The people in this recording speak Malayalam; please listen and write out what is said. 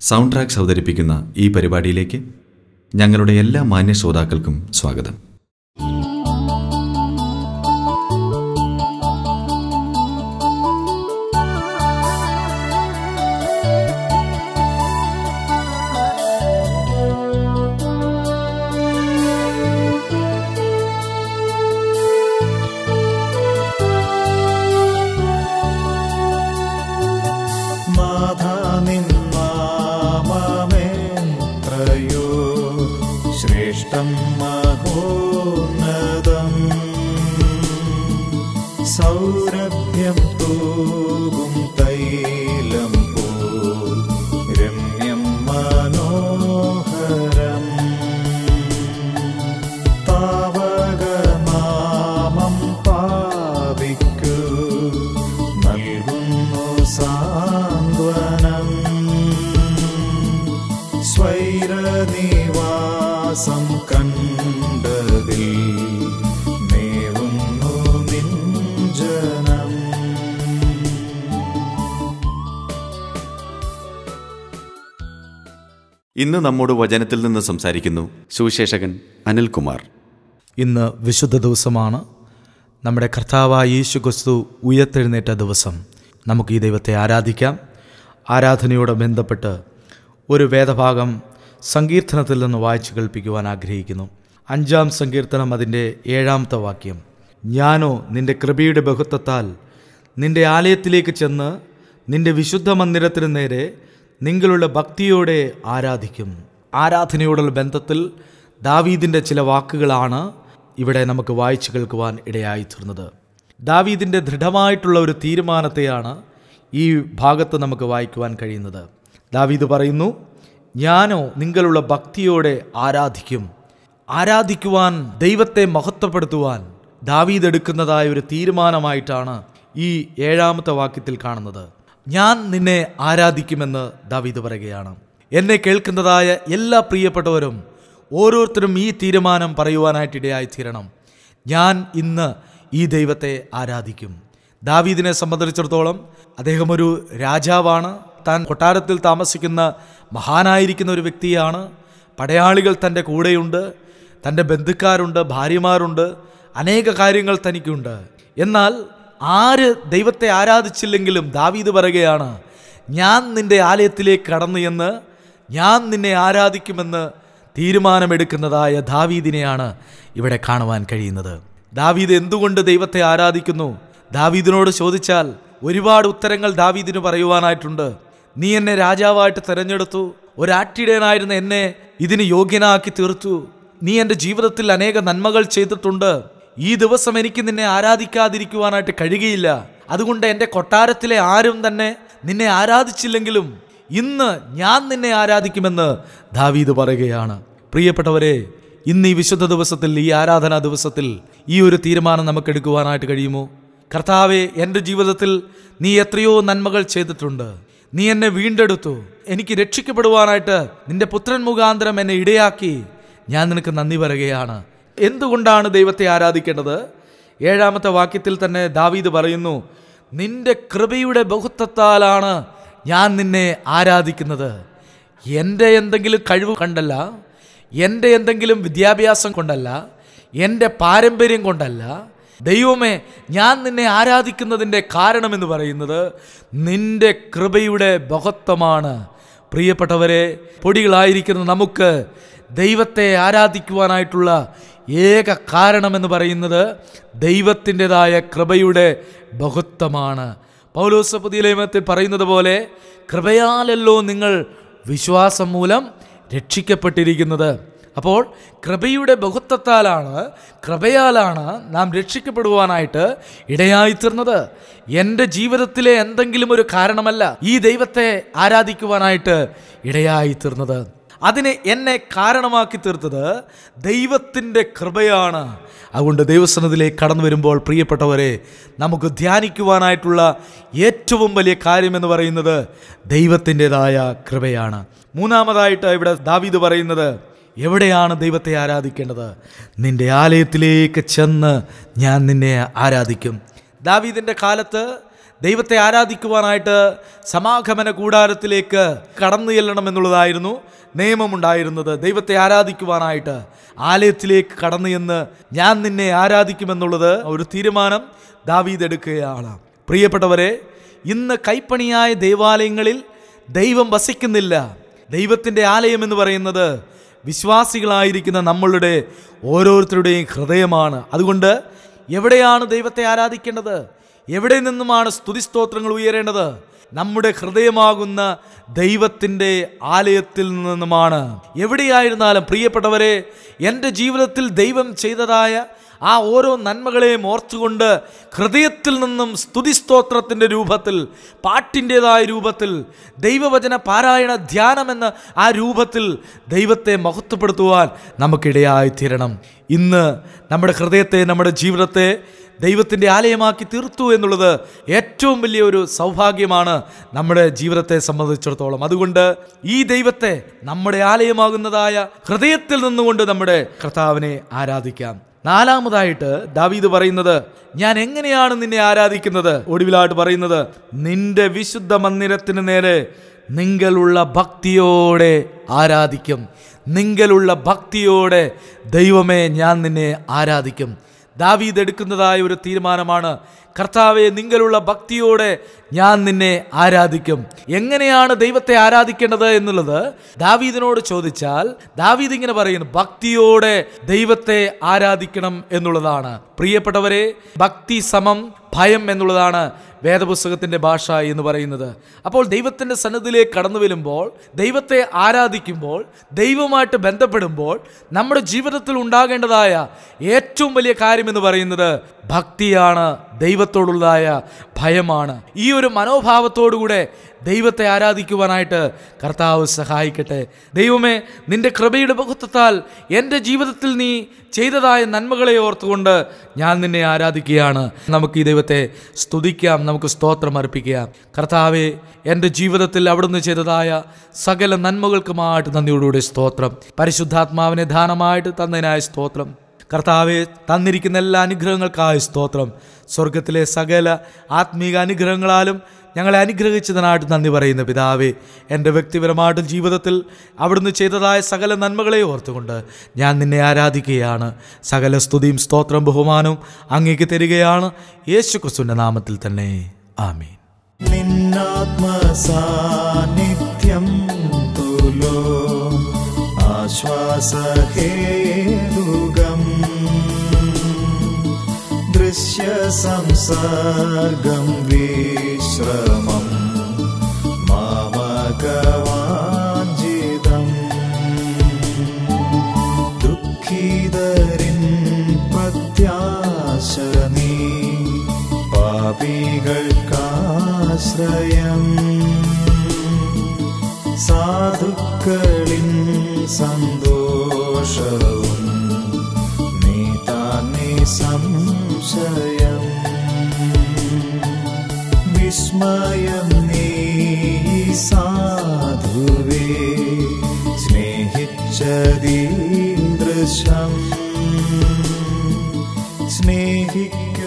സൗണ്ട് ട്രാക്സ് അവതരിപ്പിക്കുന്ന ഈ പരിപാടിയിലേക്ക് ഞങ്ങളുടെ എല്ലാ മാന്യ ശ്രോതാക്കൾക്കും സ്വാഗതം. श्रेष्ठं मो सौरभ्यं तु ഇന്ന് നമ്മോട് വചനത്തിൽ നിന്ന് സംസാരിക്കുന്നു സുവിശേഷകൻ അനിൽകുമാർ. ഇന്ന് വിശുദ്ധ ദിവസമാണ്. നമ്മുടെ കർത്താവായ യേശു ക്രിസ്തു ഉയർത്തെഴുന്നേറ്റ ദിവസം. നമുക്ക് ഈ ദൈവത്തെ ആരാധിക്കാം. ആരാധനയോട് ബന്ധപ്പെട്ട് ഒരു വേദഭാഗം സങ്കീർത്തനത്തിൽ നിന്ന് വായിച്ചു കേൾപ്പിക്കുവാൻ ആഗ്രഹിക്കുന്നു. അഞ്ചാം സങ്കീർത്തനം അതിന്റെ ഏഴാമത്തെ വാക്യം. ഞാനോ നിന്റെ കൃപയുടെ ബഹുത്വത്താൽ നിന്റെ ആലയത്തിലേക്ക് ചെന്ന് നിന്റെ വിശുദ്ധ മന്ദിരത്തിന് നേരെ നിങ്ങളുടെ ഭക്തിയോടെ ആരാധിക്കും. ആരാധനയോടുള്ള ബന്ധത്തിൽ ദാവീദിന്റെ ചില വാക്കുകളാണ് ഇവിടെ നമുക്ക് വായിച്ചു കേൾക്കുവാൻ ഇടയായിത്തീർന്നത്. ദാവീദിന്റെ ദൃഢമായിട്ടുള്ള ഒരു തീരുമാനത്തെയാണ് ഈ ഭാഗത്ത് നമുക്ക് വായിക്കുവാൻ കഴിയുന്നത്. ദാവീദ് പറയുന്നു ഞാനോ നിങ്ങളുള്ള ഭക്തിയോടെ ആരാധിക്കും. ആരാധിക്കുവാൻ ദൈവത്തെ മഹത്വപ്പെടുത്തുവാൻ ദാവീദ് എടുക്കുന്നതായ ഒരു തീരുമാനമായിട്ടാണ് ഈ ഏഴാമത്തെ വാക്യത്തിൽ കാണുന്നത്. ഞാൻ നിന്നെ ആരാധിക്കുമെന്ന് ദാവീദ് പറയുകയാണ്. എന്നെ കേൾക്കുന്നതായ എല്ലാ പ്രിയപ്പെട്ടവരും ഓരോരുത്തരും ഈ തീരുമാനം പറയുവാനായിട്ട് ഇടയായി തീരണം. ഞാൻ ഇന്ന് ഈ ദൈവത്തെ ആരാധിക്കും. ദാവീദിനെ സംബന്ധിച്ചിടത്തോളം അദ്ദേഹം ഒരു രാജാവാണ്. താൻ കൊട്ടാരത്തിൽ താമസിക്കുന്ന മഹാനായിരിക്കുന്ന ഒരു വ്യക്തിയാണ്. പടയാളികൾ തന്റെ കൂടെയുണ്ട്. തന്റെ ബന്ധുക്കാരുണ്ട് ഭാര്യമാരുണ്ട്. അനേക കാര്യങ്ങൾ തനിക്കുണ്ട്. എന്നാൽ ആര് ദൈവത്തെ ആരാധിച്ചില്ലെങ്കിലും ദാവീദ് പറയുകയാണ് ഞാൻ നിന്റെ ആലയത്തിലേക്ക് കടന്നു എന്ന് ഞാൻ നിന്നെ ആരാധിക്കുമെന്ന് തീരുമാനമെടുക്കുന്നതായ ദാവീദിനെയാണ് ഇവിടെ കാണുവാൻ കഴിയുന്നത്. ദാവീദ് എന്തുകൊണ്ട് ദൈവത്തെ ആരാധിക്കുന്നു? ദാവീദിനോട് ചോദിച്ചാൽ ഒരുപാട് ഉത്തരങ്ങൾ ദാവീദിന് പറയുവാനായിട്ടുണ്ട്. നീ എന്നെ രാജാവായിട്ട് തെരഞ്ഞെടുത്തു ഒരാട്ടിടയനായിരുന്ന എന്നെ ഇതിന് യോഗ്യനാക്കി തീർത്തു. നീ എന്റെ ജീവിതത്തിൽ അനേക നന്മകൾ ചെയ്തിട്ടുണ്ട്. ഈ ദിവസം എനിക്ക് നിന്നെ ആരാധിക്കാതിരിക്കുവാനായിട്ട് കഴിയുകയില്ല. അതുകൊണ്ട് എന്റെ കൊട്ടാരത്തിലെ ആരും തന്നെ നിന്നെ ആരാധിച്ചില്ലെങ്കിലും ഇന്ന് ഞാൻ നിന്നെ ആരാധിക്കുമെന്ന് ദാവീദ് പറയുകയാണ്. പ്രിയപ്പെട്ടവരെ ഇന്ന് ഈ വിശുദ്ധ ദിവസത്തിൽ ഈ ആരാധനാ ദിവസത്തിൽ ഈ ഒരു തീരുമാനം നമുക്ക് എടുക്കുവാനായിട്ട് കഴിയുമോ? കർത്താവെ എന്റെ ജീവിതത്തിൽ നീ എത്രയോ നന്മകൾ ചെയ്തിട്ടുണ്ട്. നീ എന്നെ വീണ്ടെടുത്തു. എനിക്ക് രക്ഷിക്കപ്പെടുവാനായിട്ട് നിന്റെ പുത്രൻ മുഖാന്തരം എന്നെ ഇടയാക്കി ഞാൻ നിനക്ക് നന്ദി പറയുകയാണ്. എന്തുകൊണ്ടാണ് ദൈവത്തെ ആരാധിക്കേണ്ടത്? ഏഴാമത്തെ വാക്യത്തിൽ തന്നെ ദാവീദ് പറയുന്നു നിന്റെ കൃപയുടെ ബഹുത്വത്താലാണ് ഞാൻ നിന്നെ ആരാധിക്കുന്നത്. എന്റെ എന്തെങ്കിലും കഴിവ് കണ്ടല്ല എന്റെ എന്തെങ്കിലും വിദ്യാഭ്യാസം കൊണ്ടല്ല എന്റെ പാരമ്പര്യം കൊണ്ടല്ല ദൈവമേ ഞാൻ നിന്നെ ആരാധിക്കുന്നതിന്റെ കാരണമെന്ന് പറയുന്നത് നിന്റെ കൃപയുടെ ബഹത്വമാണ്. പ്രിയപ്പെട്ടവരെ പൊടികളായിരിക്കുന്ന നമുക്ക് ദൈവത്തെ ആരാധിക്കുവാനായിട്ടുള്ള ഏക കാരണമെന്ന് പറയുന്നത് ദൈവത്തിന്റെതായ കൃപയുടെ ബഹുത്വമാണ്. പൗലോസ പുതിയ ലേമത്തിൽ പറയുന്നത് പോലെ കൃപയാലല്ലോ നിങ്ങൾ വിശ്വാസം മൂലം രക്ഷിക്കപ്പെട്ടിരിക്കുന്നത്. അപ്പോൾ കൃപയുടെ ബഹുത്വത്താലാണ് കൃപയാലാണ് നാം രക്ഷിക്കപ്പെടുവാനായിട്ട് ഇടയായിത്തീർന്നത് എന്റെ ജീവിതത്തിലെ എന്തെങ്കിലും ഒരു കാരണമല്ല ഈ ദൈവത്തെ ആരാധിക്കുവാനായിട്ട് ഇടയായിത്തീർന്നത് അതിന് എന്നെ കാരണമാക്കി തീർത്തത് ദൈവത്തിന്റെ കൃപയാണ്. അതുകൊണ്ട് ദൈവസനത്തിലേക്ക് കടന്നു വരുമ്പോൾ പ്രിയപ്പെട്ടവരെ നമുക്ക് ധ്യാനിക്കുവാനായിട്ടുള്ള ഏറ്റവും വലിയ കാര്യമെന്ന് പറയുന്നത് ദൈവത്തിന്റെതായ കൃപയാണ്. മൂന്നാമതായിട്ട് ഇവിടെ ദാവീദ് പറയുന്നത് എവിടെയാണ് ദൈവത്തെ ആരാധിക്കേണ്ടത്? നിന്റെ ആലയത്തിലേക്ക് ചെന്ന് ഞാൻ നിന്നെ ആരാധിക്കും. ദാവീദിന്റെ കാലത്ത് ദൈവത്തെ ആരാധിക്കുവാനായിട്ട് സമാഗമന കൂടാരത്തിലേക്ക് കടന്നു ചെല്ലണം എന്നുള്ളതായിരുന്നു നിയമമുണ്ടായിരുന്നത്. ദൈവത്തെ ആരാധിക്കുവാനായിട്ട് ആലയത്തിലേക്ക് കടന്നു എന്ന് ഞാൻ നിന്നെ ആരാധിക്കുമെന്നുള്ളത് ഒരു തീരുമാനം ദാവീദ് എടുക്കുകയാണ്. പ്രിയപ്പെട്ടവരെ ഇന്ന് കൈപ്പണിയായ ദേവാലയങ്ങളിൽ ദൈവം വസിക്കുന്നില്ല. ദൈവത്തിന്റെ ആലയം എന്ന് പറയുന്നത് വിശ്വാസികളായിരിക്കുന്ന നമ്മളുടെ ഓരോരുത്തരുടെയും ഹൃദയമാണ്. അതുകൊണ്ട് എവിടെയാണ് ദൈവത്തെ ആരാധിക്കേണ്ടത്? എവിടെ നിന്നുമാണ് സ്തുതിസ്തോത്രങ്ങൾ ഉയരേണ്ടത്? നമ്മുടെ ഹൃദയമാകുന്ന ദൈവത്തിന്റെ ആലയത്തിൽ നിന്നുമാണ്. എവിടെയായിരുന്നാലും പ്രിയപ്പെട്ടവരെ എന്റെ ജീവിതത്തിൽ ദൈവം ചെയ്തതായ ആ ഓരോ നന്മകളെയും ഓർത്തുകൊണ്ട് ഹൃദയത്തിൽ നിന്നും സ്തുതിസ്തോത്രത്തിന്റെ രൂപത്തിൽ പാട്ടിന്റെതായ രൂപത്തിൽ ദൈവവചന പാരായണ ധ്യാനം എന്ന ആ രൂപത്തിൽ ദൈവത്തെ മഹത്വപ്പെടുത്തുവാൻ നമുക്കിടയായി തീരണം. ഇന്ന് നമ്മുടെ ഹൃദയത്തെ നമ്മുടെ ജീവിതത്തെ ദൈവത്തിന്റെ ആലയമാക്കി തീർത്തു എന്നുള്ളത് ഏറ്റവും വലിയ ഒരു സൗഭാഗ്യമാണ് നമ്മുടെ ജീവിതത്തെ സംബന്ധിച്ചിടത്തോളം. അതുകൊണ്ട് ഈ ദൈവത്തെ നമ്മുടെ ആലയമാകുന്നതായ ഹൃദയത്തിൽ നിന്നുകൊണ്ട് നമ്മുടെ കർത്താവിനെ ആരാധിക്കാം. നാലാമതായിട്ട് ദാവീദ് പറയുന്നത് ഞാൻ എങ്ങനെയാണ് നിന്നെ ആരാധിക്കുന്നത്? ഒടുവിലായിട്ട് പറയുന്നത് നിന്റെ വിശുദ്ധ മന്ദിരത്തിന് നേരെ നിങ്ങളുള്ള ഭക്തിയോടെ ആരാധിക്കും. നിങ്ങളുള്ള ഭക്തിയോടെ ദൈവമേ ഞാൻ നിന്നെ ആരാധിക്കും. ദാവീദ് എടുക്കുന്നതായ ഒരു തീരുമാനമാണ്. കർത്താവെ നിങ്ങളുള്ള ഭക്തിയോടെ ഞാൻ നിന്നെ ആരാധിക്കും. എങ്ങനെയാണ് ദൈവത്തെ ആരാധിക്കേണ്ടത് എന്നുള്ളത്? ദാവീദിനോട് ചോദിച്ചാൽ ദാവീദ് ഇങ്ങനെ പറയുന്നു ഭക്തിയോടെ ദൈവത്തെ ആരാധിക്കണം എന്നുള്ളതാണ്. പ്രിയപ്പെട്ടവരെ ഭക്തി സമം ഭയം എന്നുള്ളതാണ് വേദപുസ്തകത്തിന്റെ ഭാഷ എന്ന് പറയുന്നത്. അപ്പോൾ ദൈവത്തിന്റെ സന്നദ്ധിയിലേക്ക് കടന്നു വരുമ്പോൾ ദൈവത്തെ ആരാധിക്കുമ്പോൾ ദൈവമായിട്ട് ബന്ധപ്പെടുമ്പോൾ നമ്മുടെ ജീവിതത്തിൽ ഉണ്ടാകേണ്ടതായ ഏറ്റവും വലിയ കാര്യമെന്ന് പറയുന്നത് ഭക്തിയാണ് ദൈവത്തോടുള്ളതായ ഭയമാണ്. ഈ ഒരു മനോഭാവത്തോടുകൂടെ ദൈവത്തെ ആരാധിക്കുവാനായിട്ട് കർത്താവ് സഹായിക്കട്ടെ. ദൈവമേ നിന്റെ കൃപയുടെ ബഹുത്വത്താൽ എന്റെ ജീവിതത്തിൽ നീ ചെയ്തതായ നന്മകളെ ഓർത്തുകൊണ്ട് ഞാൻ നിന്നെ ആരാധിക്കുകയാണ്. നമുക്ക് ഈ ദൈവത്തെ സ്തുതിക്കാം നമുക്ക് സ്തോത്രം അർപ്പിക്കാം. കർത്താവെ എന്റെ ജീവിതത്തിൽ അവിടുന്ന് ചെയ്തതായ സകല നന്മകൾക്കുമായിട്ട് നന്ദിയോടുകൂടി സ്തോത്രം. പരിശുദ്ധാത്മാവിനെ ദാനമായിട്ട് തന്നതിനായ സ്തോത്രം. കർത്താവെ തന്നിരിക്കുന്ന എല്ലാ അനുഗ്രഹങ്ങൾക്കായി സ്തോത്രം. സ്വർഗത്തിലെ സകല ആത്മീക അനുഗ്രഹങ്ങളാലും ഞങ്ങളെ അനുഗ്രഹിച്ചതിനായിട്ട് നന്ദി പറയുന്ന പിതാവേ. എന്റെ വ്യക്തിപരമായിട്ടും ജീവിതത്തിൽ അവിടുന്ന് ചെയ്തതായ സകല നന്മകളെ ഓർത്തുകൊണ്ട് ഞാൻ നിന്നെ ആരാധിക്കുകയാണ്. സകല സ്തുതിയും സ്തോത്രം ബഹുമാനവും അങ്ങേക്ക് തരികയാണ്. യേശു ക്രിസ്തുവിന്റെ നാമത്തിൽ തന്നെ. ആമീൻ. നിന്നാത്മസാന്നിധ്യം തുലോ. ആശ്വാസഹേതുകം. संसर्गं विश्रमम् पावगवार्जितं दुःखीदरि प्रत्याशनि पापी गर्काश्रयं सा സ്നേഹിക്കും